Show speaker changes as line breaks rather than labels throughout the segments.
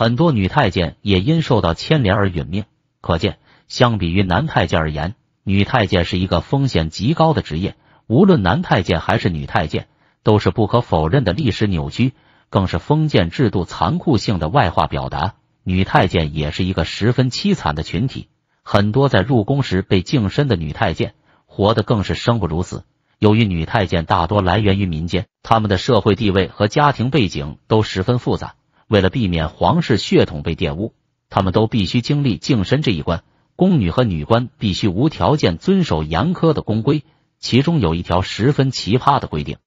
很多女太监也因受到牵连而殒命。可见，相比于男太监而言，女太监是一个风险极高的职业。无论男太监还是女太监，都是不可否认的历史扭曲，更是封建制度残酷性的外化表达。女太监也是一个十分凄惨的群体，很多在入宫时被净身的女太监，活得更是生不如死。由于女太监大多来源于民间，他们的社会地位和家庭背景都十分复杂。为了避免皇室血统被玷污，他们都必须经历净身这一关。宫女和女官必须无条件遵守严苛的宫规，其中有一条十分奇葩的规定：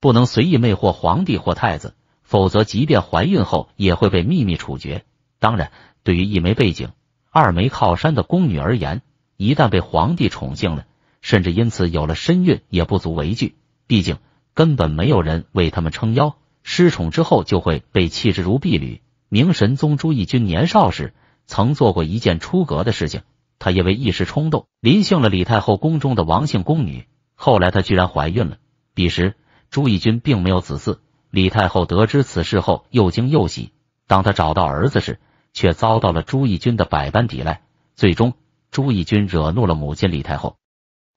不能随意魅惑皇帝或太子，否则即便怀孕后也会被秘密处决。当然，对于一枚背景、二枚靠山的宫女而言，一旦被皇帝宠幸了。甚至因此有了身孕也不足为惧，毕竟根本没有人为他们撑腰。失宠之后就会被弃之如敝履。明神宗朱翊钧年少时曾做过一件出格的事情，他因为一时冲动临幸了李太后宫中的王姓宫女，后来她居然怀孕了。彼时朱翊钧并没有子嗣，李太后得知此事后又惊又喜。当他找到儿子时，却遭到了朱翊钧的百般抵赖，最终朱翊钧惹怒了母亲李太后。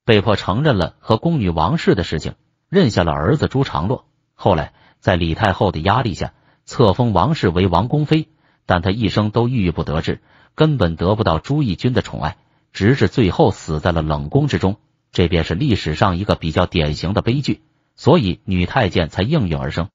被迫承认了和宫女王氏的事情，认下了儿子朱常洛。后来在李太后的压力下，册封王氏为王宫妃，但她一生都郁郁不得志，根本得不到朱翊钧的宠爱，直至最后死在了冷宫之中。这便是历史上一个比较典型的悲剧，所以女太监才应运而生。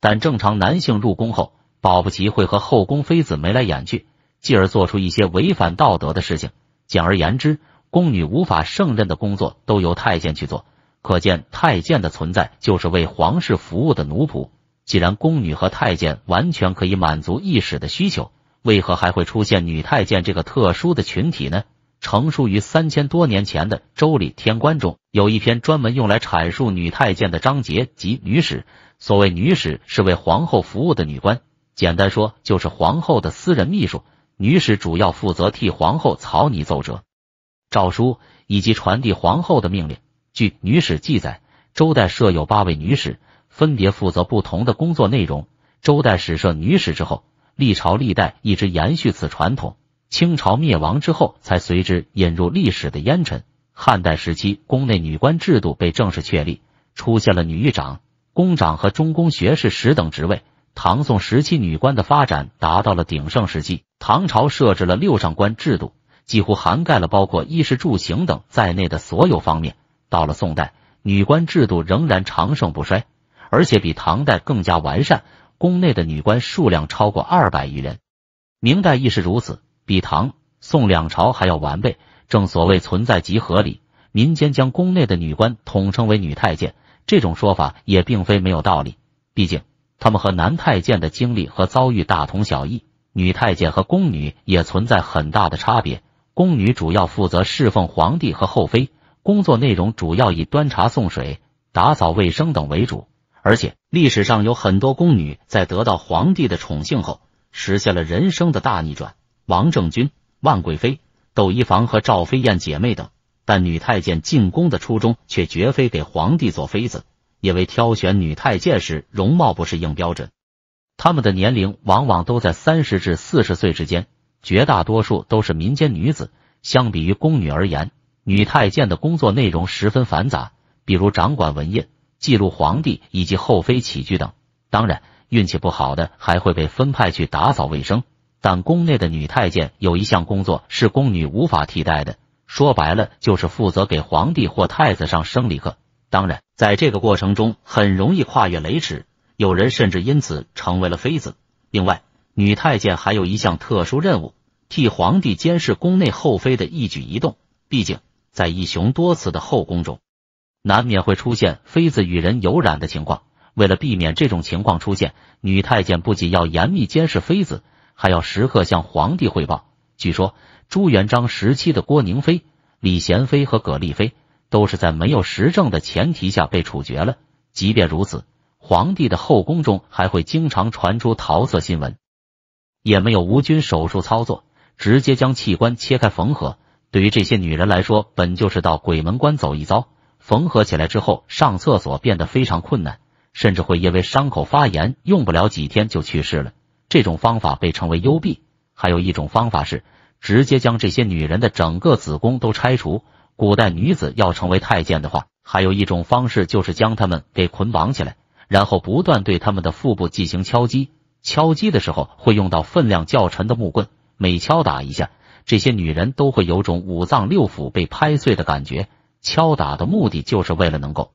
但正常男性入宫后，保不齐会和后宫妃子眉来眼去，继而做出一些违反道德的事情。简而言之。宫女无法胜任的工作都由太监去做，可见太监的存在就是为皇室服务的奴仆。既然宫女和太监完全可以满足一时的需求，为何还会出现女太监这个特殊的群体呢？成书于三千多年前的《周礼·天官》中有一篇专门用来阐述女太监的章节及女史。所谓女史，是为皇后服务的女官，简单说就是皇后的私人秘书。女史主要负责替皇后草拟奏折。诏书以及传递皇后的命令。据《女史》记载，周代设有八位女史，分别负责不同的工作内容。周代始设女史之后，历朝历代一直延续此传统。清朝灭亡之后，才随之引入历史的烟尘。汉代时期，宫内女官制度被正式确立，出现了女御长、宫长和中宫学士十等职位。唐宋时期，女官的发展达到了鼎盛时期。唐朝设置了六上官制度。几乎涵盖了包括衣食住行等在内的所有方面。到了宋代，女官制度仍然长盛不衰，而且比唐代更加完善，宫内的女官数量超过二百余人。明代亦是如此，比唐宋两朝还要完备。正所谓存在即合理，民间将宫内的女官统称为女太监，这种说法也并非没有道理。毕竟，他们和男太监的经历和遭遇大同小异，女太监和宫女也存在很大的差别。宫女主要负责侍奉皇帝和后妃，工作内容主要以端茶送水、打扫卫生等为主。而且历史上有很多宫女在得到皇帝的宠幸后，实现了人生的大逆转。王政君、万贵妃、窦漪房和赵飞燕姐妹等。但女太监进宫的初衷却绝非给皇帝做妃子，因为挑选女太监时容貌不是硬标准，她们的年龄往往都在三十至四十岁之间。绝大多数都是民间女子，相比于宫女而言，女太监的工作内容十分繁杂，比如掌管文印、记录皇帝以及后妃起居等。当然，运气不好的还会被分派去打扫卫生。但宫内的女太监有一项工作是宫女无法替代的，说白了就是负责给皇帝或太子上生理课。当然，在这个过程中很容易跨越雷池，有人甚至因此成为了妃子。另外，女太监还有一项特殊任务，替皇帝监视宫内后妃的一举一动。毕竟，在一雄多雌的后宫中，难免会出现妃子与人有染的情况。为了避免这种情况出现，女太监不仅要严密监视妃子，还要时刻向皇帝汇报。据说，朱元璋时期的郭宁妃、李贤妃和葛丽妃都是在没有实证的前提下被处决了。即便如此，皇帝的后宫中还会经常传出桃色新闻。也没有无菌手术操作，直接将器官切开缝合。对于这些女人来说，本就是到鬼门关走一遭。缝合起来之后，上厕所变得非常困难，甚至会因为伤口发炎，用不了几天就去世了。这种方法被称为幽闭。还有一种方法是直接将这些女人的整个子宫都拆除。古代女子要成为太监的话，还有一种方式就是将她们给捆绑起来，然后不断对她们的腹部进行敲击。敲击的时候会用到分量较沉的木棍，每敲打一下，这些女人都会有种五脏六腑被拍碎的感觉。敲打的目的就是为了能够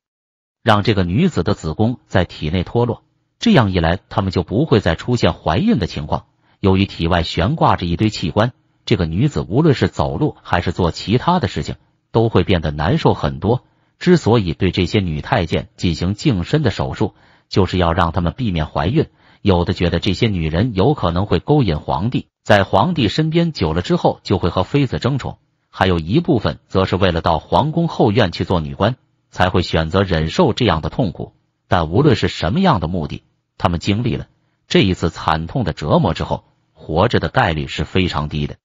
让这个女子的子宫在体内脱落，这样一来，她们就不会再出现怀孕的情况。由于体外悬挂着一堆器官，这个女子无论是走路还是做其他的事情，都会变得难受很多。之所以对这些女太监进行净身的手术，就是要让她们避免怀孕。有的觉得这些女人有可能会勾引皇帝，在皇帝身边久了之后就会和妃子争宠；还有一部分则是为了到皇宫后院去做女官，才会选择忍受这样的痛苦。但无论是什么样的目的，他们经历了这一次惨痛的折磨之后，活着的概率是非常低的。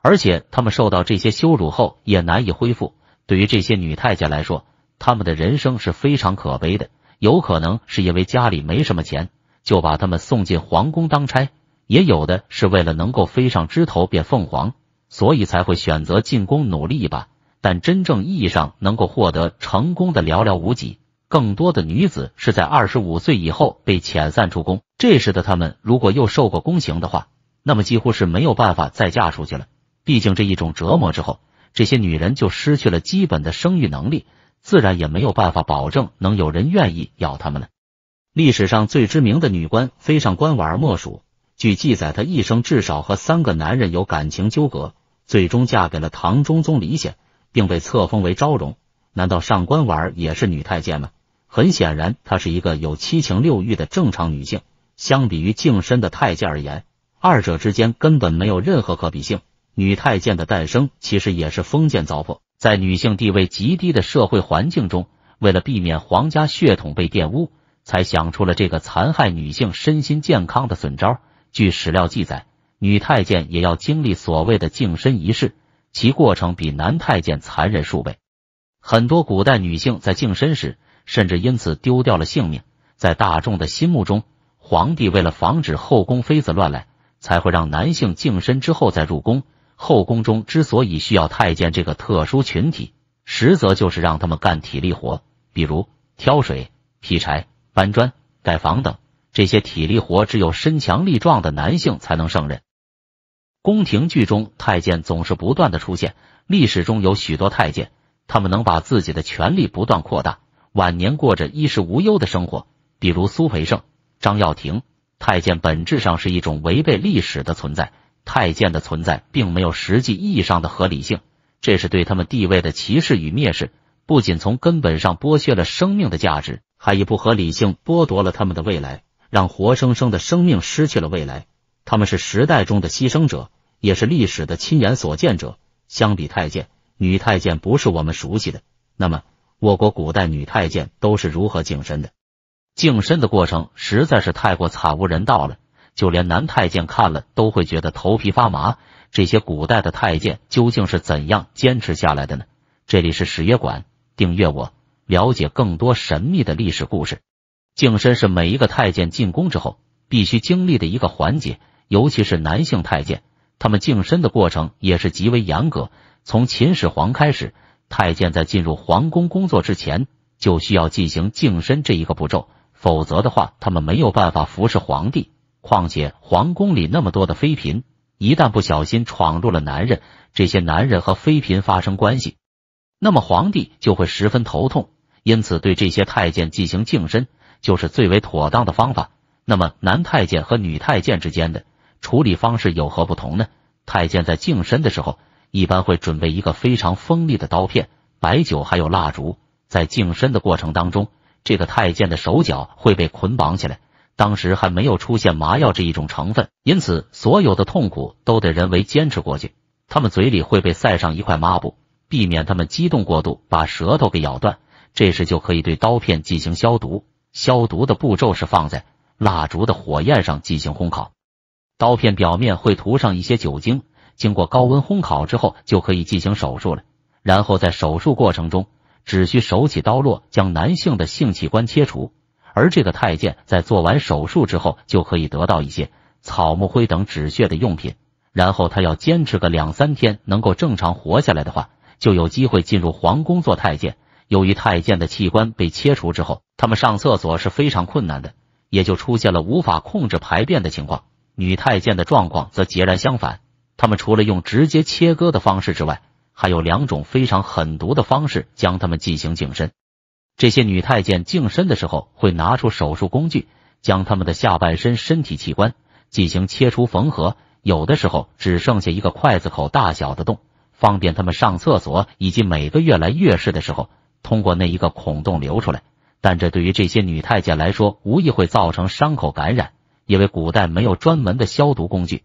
而且他们受到这些羞辱后也难以恢复。对于这些女太监来说，他们的人生是非常可悲的，有可能是因为家里没什么钱。就把他们送进皇宫当差，也有的是为了能够飞上枝头变凤凰，所以才会选择进宫努力一把。但真正意义上能够获得成功的寥寥无几，更多的女子是在二十五岁以后被遣散出宫。这时的她们如果又受过宫刑的话，那么几乎是没有办法再嫁出去了。毕竟这一种折磨之后，这些女人就失去了基本的生育能力，自然也没有办法保证能有人愿意要她们了。历史上最知名的女官非上官婉儿莫属。据记载，她一生至少和三个男人有感情纠葛，最终嫁给了唐中宗李显，并被册封为昭容。难道上官婉儿也是女太监吗？很显然，她是一个有七情六欲的正常女性。相比于净身的太监而言，二者之间根本没有任何可比性。女太监的诞生其实也是封建糟粕，在女性地位极低的社会环境中，为了避免皇家血统被玷污。才想出了这个残害女性身心健康的损招。据史料记载，女太监也要经历所谓的净身仪式，其过程比男太监残忍数倍。很多古代女性在净身时，甚至因此丢掉了性命。在大众的心目中，皇帝为了防止后宫妃子乱来，才会让男性净身之后再入宫。后宫中之所以需要太监这个特殊群体，实则就是让他们干体力活，比如挑水、劈柴。搬砖、盖房等这些体力活，只有身强力壮的男性才能胜任。宫廷剧中，太监总是不断的出现。历史中有许多太监，他们能把自己的权力不断扩大，晚年过着衣食无忧的生活。比如苏培盛、张耀庭。太监本质上是一种违背历史的存在，太监的存在并没有实际意义上的合理性，这是对他们地位的歧视与蔑视，不仅从根本上剥削了生命的价值。还以不合理性剥夺了他们的未来，让活生生的生命失去了未来。他们是时代中的牺牲者，也是历史的亲眼所见者。相比太监，女太监不是我们熟悉的。那么，我国古代女太监都是如何净身的？净身的过程实在是太过惨无人道了，就连男太监看了都会觉得头皮发麻。这些古代的太监究竟是怎样坚持下来的呢？这里是史约馆，订阅我。了解更多神秘的历史故事。净身是每一个太监进宫之后必须经历的一个环节，尤其是男性太监，他们净身的过程也是极为严格。从秦始皇开始，太监在进入皇宫工作之前就需要进行净身这一个步骤，否则的话，他们没有办法服侍皇帝。况且皇宫里那么多的妃嫔，一旦不小心闯入了男人，这些男人和妃嫔发生关系，那么皇帝就会十分头痛。因此，对这些太监进行净身就是最为妥当的方法。那么，男太监和女太监之间的处理方式有何不同呢？太监在净身的时候，一般会准备一个非常锋利的刀片、白酒还有蜡烛。在净身的过程当中，这个太监的手脚会被捆绑起来。当时还没有出现麻药这一种成分，因此所有的痛苦都得人为坚持过去。他们嘴里会被塞上一块抹布，避免他们激动过度把舌头给咬断。这时就可以对刀片进行消毒。消毒的步骤是放在蜡烛的火焰上进行烘烤，刀片表面会涂上一些酒精，经过高温烘烤之后就可以进行手术了。然后在手术过程中，只需手起刀落将男性的性器官切除，而这个太监在做完手术之后就可以得到一些草木灰等止血的用品，然后他要坚持个两三天，能够正常活下来的话，就有机会进入皇宫做太监。由于太监的器官被切除之后，他们上厕所是非常困难的，也就出现了无法控制排便的情况。女太监的状况则截然相反，他们除了用直接切割的方式之外，还有两种非常狠毒的方式将他们进行净身。这些女太监净身的时候，会拿出手术工具，将他们的下半身身体器官进行切除缝合，有的时候只剩下一个筷子口大小的洞，方便他们上厕所以及每个月来月事的时候。通过那一个孔洞流出来，但这对于这些女太监来说，无疑会造成伤口感染，因为古代没有专门的消毒工具。